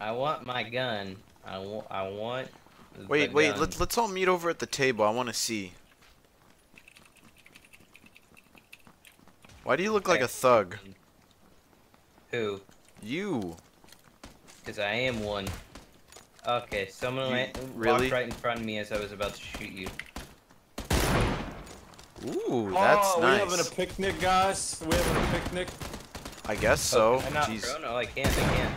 I want my gun. I want. I want. Wait, the wait. gun. Let's let's all meet over at the table. I want to see. Why do you look like a thug? Who? You. Because I am one. Okay, someone You- went, really? walked right in front of me as I was about to shoot you. Ooh, oh, that's oh, nice. we having a picnic, guys. We having a picnic. I guess so. Oh, can I not Jeez. throw? No, I can't. I can't.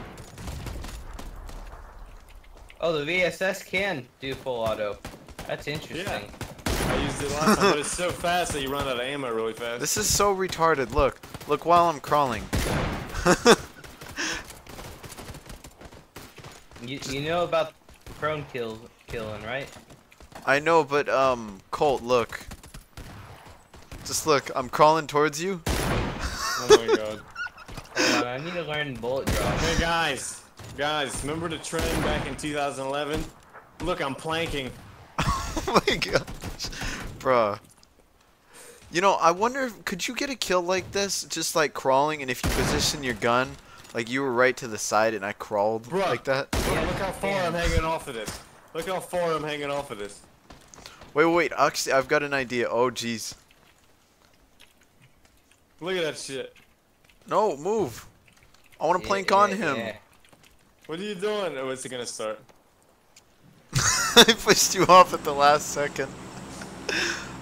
Oh, the VSS can do full auto. That's interesting. Yeah. I used it last time, but it's so fast that you run out of ammo really fast. This is so retarded. Look, look while I'm crawling. You, you know about prone kill killing, right? I know, but um, Colt, look. Just look. I'm crawling towards you. oh my god. Hold on, I need to learn bullet drop. Hey guys, guys, remember the trend back in 2011? Look, I'm planking. oh my gosh, bruh. You know, I wonder, if- could you get a kill like this, just like crawling, and if you position your gun, like you were right to the side and I crawled Bruh. like that? Look, look how far. I'm hanging off of this. Look how far I'm hanging off of this. Wait, wait, wait. Actually, I've got an idea. Oh, jeez. Look at that shit. No, move. I want to Yeah, plank yeah, on him. yeah. What are you doing? Oh, it's gonna start. I pushed you off at the last second.